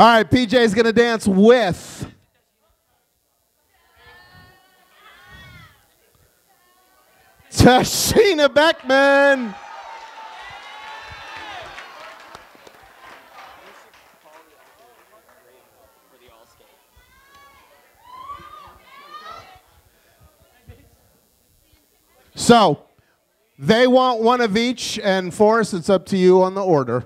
All right, PJ's gonna dance with. Tashina Beckmann. So, they want one of each, and Forrest, it's up to you on the order.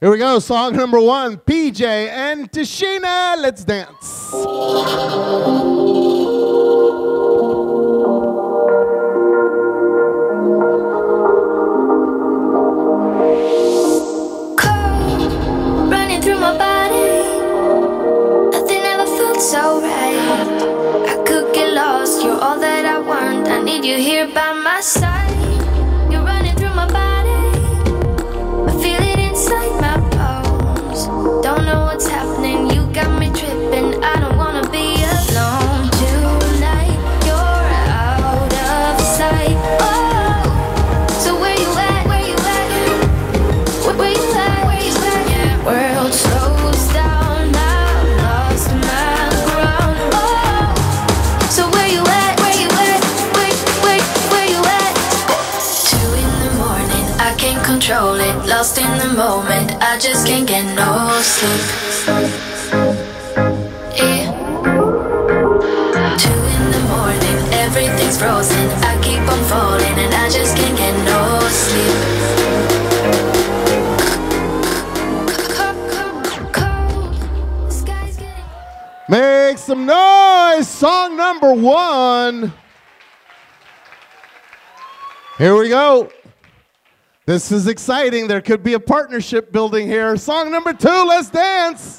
Here we go, song number one, PJ and Tashina, let's dance. So right. I could get lost. You're all that I want. I need you here by my side. Control it. Lost in the moment, I just can't get no sleep. Yeah. Two in the morning, everything's frozen. I keep on falling, and I just can't get no sleep. Make some noise, song number one. Here we go. This is exciting. There could be a partnership building here. Song number two, let's dance.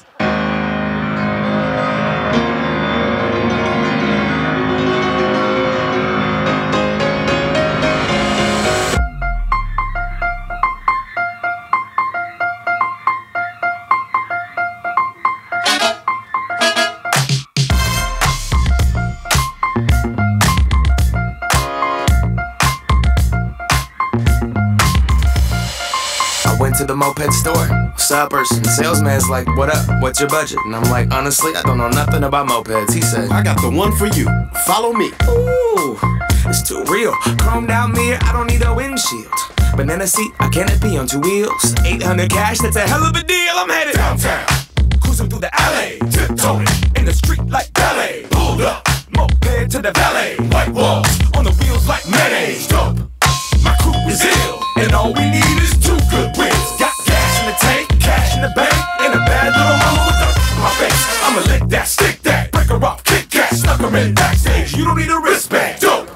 To the moped store, stoppers, and salesman's like, What up? What's your budget? And I'm like, Honestly, I don't know nothing about mopeds. He said, I got the one for you. Follow me. Ooh, it's too real. Chromed out mirror, I don't need a windshield. Banana seat, I canopy on two wheels. 800 cash, that's a hell of a deal. I'm headed Downtown. cruising through the alley. Tiptoeing. In the street like ballet. Pulled up. Moped to the valet. White walls. You don't need a wristband. Dope.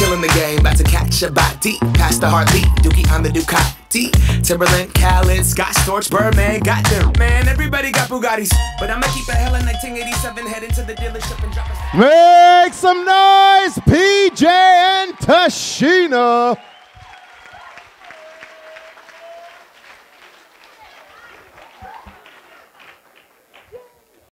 Killing the game, about to catch a body. Past the Harley, Dookie on the Ducati. Timberland, Khaled, Scott Storch, Birdman, got them. Man, everybody got Bugattis. But I'ma keep a hell hella 1987, head into the dealership and drop a. Make some noise, PJ and Tashina.